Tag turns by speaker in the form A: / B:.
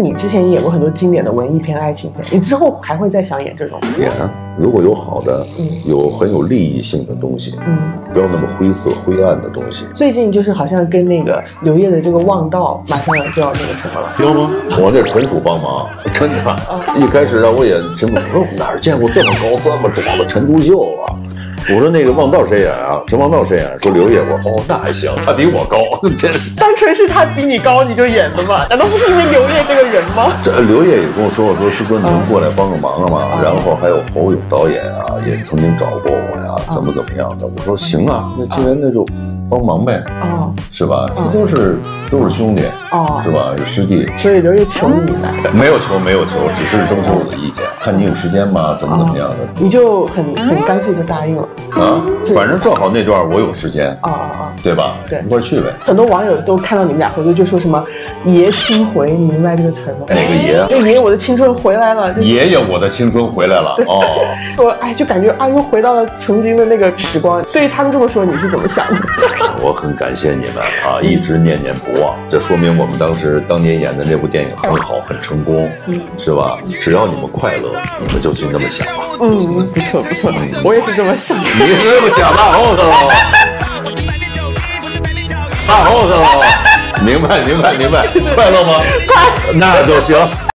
A: 你之前也演过很多经典的文艺片、爱情片，你之后还会再想演这种？
B: 演啊，如果有好的，有很有利益性的东西，
A: 嗯，
B: 不要那么灰色、灰暗的东西。
A: 最近就是好像跟那个刘烨的这个《望道》马上就要那个什么了。
B: 有吗？我那纯属帮忙，真的。一开始让我演陈独，我说哪儿见过这么高、这么壮的陈独秀啊？我说那个望道谁演啊？陈望道谁演？说刘烨。我说哦，那还行，他比我高。这
A: 单纯是他比你高你就演的嘛？难道不是因为刘烨这个人吗？
B: 这刘烨也跟我说过，说师哥你能过来帮个忙了吗？然后还有侯勇导演啊，也曾经找过我呀，怎么怎么样的？我说行啊，那既然那就。帮忙呗，哦，是吧？这都是都是兄弟，哦，是吧？有师弟，
A: 所以刘烨求你来的，
B: 没有求，没有求，只是征求我的意见，看你有时间吗？怎么怎么样的？
A: 你就很很干脆就答应了
B: 啊？反正正好那段我有时间，啊啊啊，对吧？
A: 对，
B: 一块去呗。
A: 很多网友都看到你们俩合作，就说什么“爷青回”，你明白这个词吗？
B: 哪个爷？
A: 就爷爷，我的青春回来了。
B: 爷爷，我的青春回来了。哦，
A: 我哎，就感觉啊，又回到了曾经的那个时光。对于他们这么说，你是怎么想的？
B: 我很感谢你们啊，一直念念不忘。这说明我们当时当年演的那部电影很好，很成功，是吧？只要你们快乐，你们就去那么想吧。
A: 嗯，不错不错，我也是这么想。
B: 你是这么想的，后头，大后头，明白明白明白，快乐吗？
A: 快，
B: 那就行。